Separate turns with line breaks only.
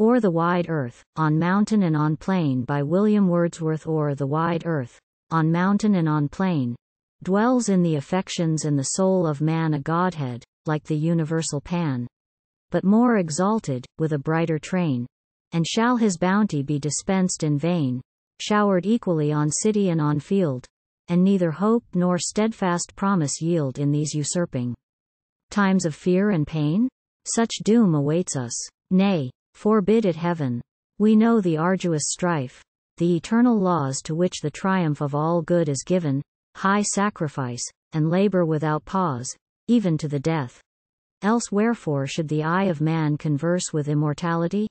O'er the wide earth, on mountain and on plain by William Wordsworth O'er the wide earth, on mountain and on plain, dwells in the affections and the soul of man a Godhead, like the universal Pan. But more exalted, with a brighter train. And shall his bounty be dispensed in vain, showered equally on city and on field, and neither hope nor steadfast promise yield in these usurping times of fear and pain? Such doom awaits us. Nay, forbid it heaven. We know the arduous strife, the eternal laws to which the triumph of all good is given, high sacrifice, and labor without pause, even to the death. Else wherefore should the eye of man converse with immortality?